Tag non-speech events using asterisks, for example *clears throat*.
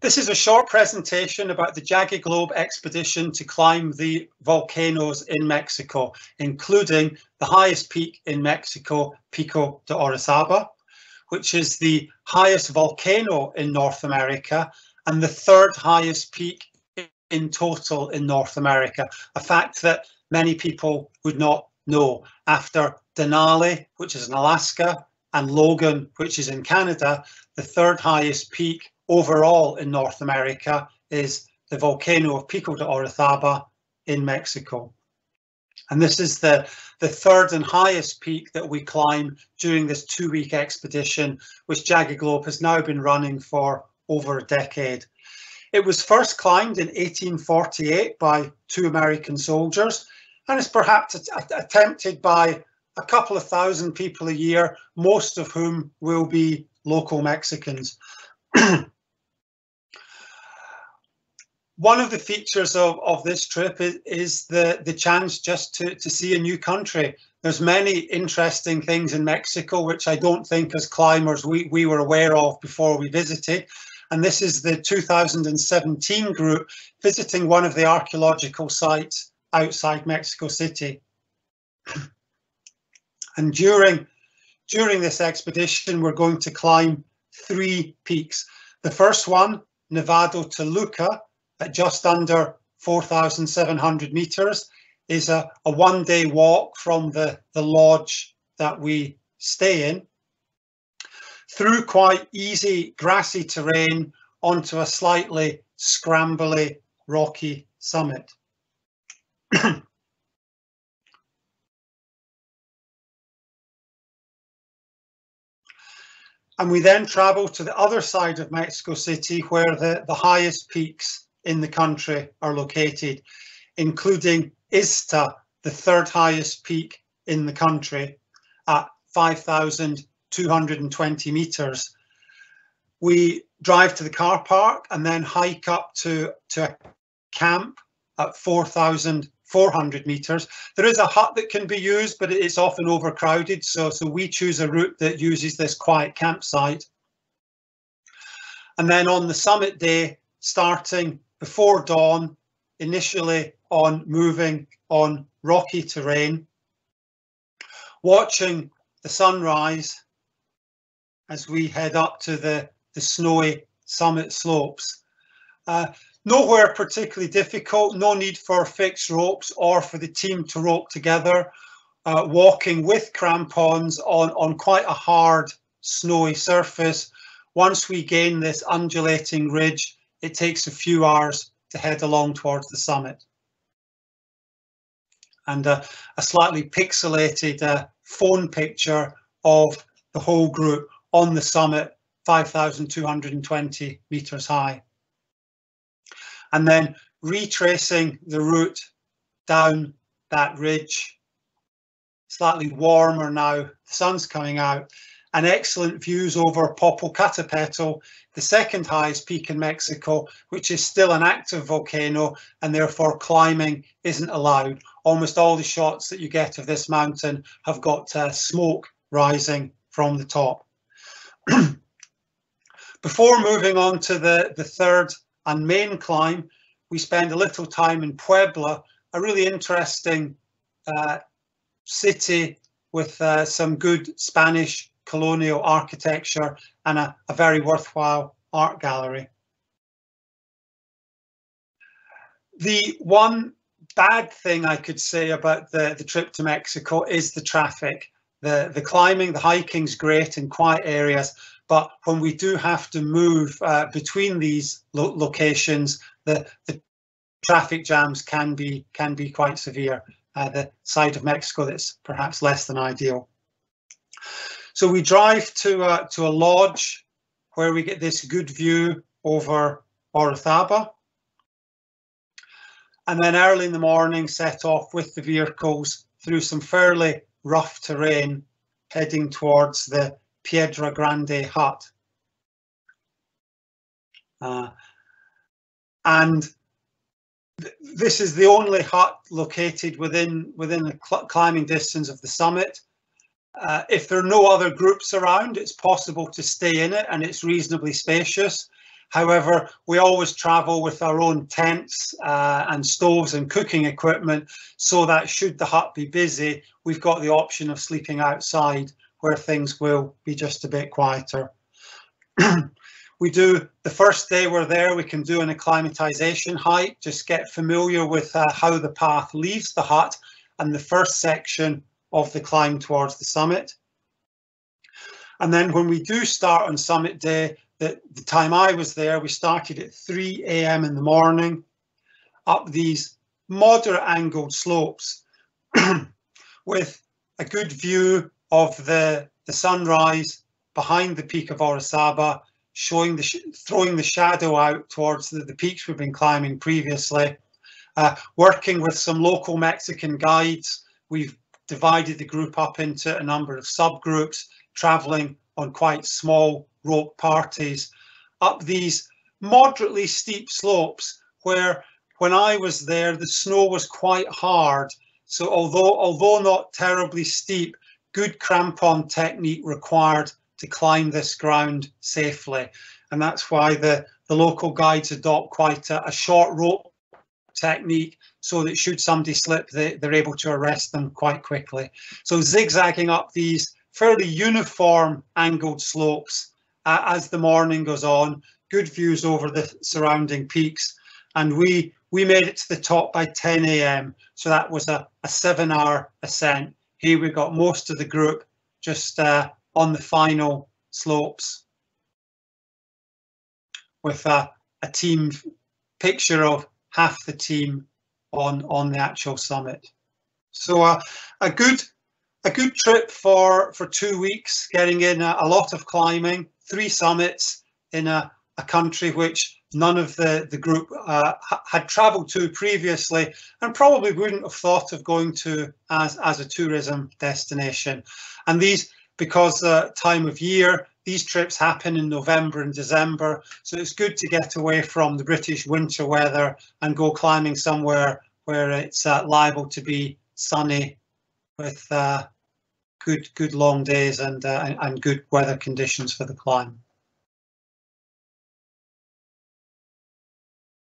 This is a short presentation about the Jagged Globe expedition to climb the volcanoes in Mexico, including the highest peak in Mexico, Pico de Orizaba, which is the highest volcano in North America and the third highest peak in total in North America, a fact that many people would not know. After Denali, which is in Alaska, and Logan, which is in Canada, the third highest peak overall in North America is the volcano of Pico de Orizaba in Mexico. And this is the, the third and highest peak that we climb during this two-week expedition, which Jagged Globe has now been running for over a decade. It was first climbed in 1848 by two American soldiers, and is perhaps attempted by a couple of thousand people a year, most of whom will be local Mexicans. *clears throat* One of the features of, of this trip is, is the, the chance just to, to see a new country. There's many interesting things in Mexico, which I don't think as climbers we, we were aware of before we visited. And this is the 2017 group visiting one of the archaeological sites outside Mexico City. *clears throat* And during, during this expedition, we're going to climb three peaks. The first one, Nevado Toluca, at just under 4,700 meters, is a, a one day walk from the, the lodge that we stay in through quite easy grassy terrain onto a slightly scrambly rocky summit. *clears throat* And we then travel to the other side of Mexico City where the, the highest peaks in the country are located, including Izta, the third highest peak in the country at 5,220 meters. We drive to the car park and then hike up to, to a camp at 4,400 meters. There is a hut that can be used, but it's often overcrowded. So, so we choose a route that uses this quiet campsite. And then on the summit day, starting before dawn, initially on moving on rocky terrain, watching the sunrise as we head up to the, the snowy summit slopes. Uh, Nowhere particularly difficult, no need for fixed ropes or for the team to rope together. Uh, walking with crampons on, on quite a hard snowy surface. Once we gain this undulating ridge, it takes a few hours to head along towards the summit. And uh, a slightly pixelated uh, phone picture of the whole group on the summit, 5,220 meters high and then retracing the route down that ridge. Slightly warmer now, the sun's coming out, and excellent views over Popocatépetl, the second highest peak in Mexico, which is still an active volcano and therefore climbing isn't allowed. Almost all the shots that you get of this mountain have got uh, smoke rising from the top. *clears throat* Before moving on to the, the third and main climb, we spend a little time in Puebla, a really interesting uh, city with uh, some good Spanish colonial architecture and a, a very worthwhile art gallery. The one bad thing I could say about the, the trip to Mexico is the traffic. The, the climbing, the hiking's great in quiet areas, but when we do have to move uh, between these lo locations, the, the traffic jams can be can be quite severe. Uh, the side of Mexico that's perhaps less than ideal. So we drive to uh, to a lodge where we get this good view over Orizaba. And then early in the morning set off with the vehicles through some fairly rough terrain heading towards the Piedra Grande hut. Uh, and th this is the only hut located within within a climbing distance of the summit. Uh, if there are no other groups around, it's possible to stay in it and it's reasonably spacious. However, we always travel with our own tents uh, and stoves and cooking equipment so that should the hut be busy, we've got the option of sleeping outside where things will be just a bit quieter. *clears throat* we do the first day we're there, we can do an acclimatization hike, just get familiar with uh, how the path leaves the hut and the first section of the climb towards the summit. And then when we do start on summit day, the, the time I was there, we started at 3 a.m. in the morning up these moderate angled slopes *clears throat* with a good view of the, the sunrise behind the peak of Orizaba, showing the throwing the shadow out towards the, the peaks we've been climbing previously. Uh, working with some local Mexican guides, we've divided the group up into a number of subgroups, traveling on quite small rope parties up these moderately steep slopes where when I was there, the snow was quite hard. So although, although not terribly steep, good crampon technique required to climb this ground safely. And that's why the, the local guides adopt quite a, a short rope technique so that should somebody slip, they, they're able to arrest them quite quickly. So zigzagging up these fairly uniform angled slopes uh, as the morning goes on, good views over the surrounding peaks. And we, we made it to the top by 10 a.m. So that was a, a seven hour ascent. Here we got most of the group just uh, on the final slopes with a, a team picture of half the team on, on the actual summit. So uh, a good a good trip for for two weeks, getting in a, a lot of climbing, three summits in a, a country which none of the the group uh, had travelled to previously, and probably wouldn't have thought of going to as as a tourism destination. And these, because uh, time of year, these trips happen in November and December, so it's good to get away from the British winter weather and go climbing somewhere where it's uh, liable to be sunny with uh, good good long days and, uh, and good weather conditions for the climb.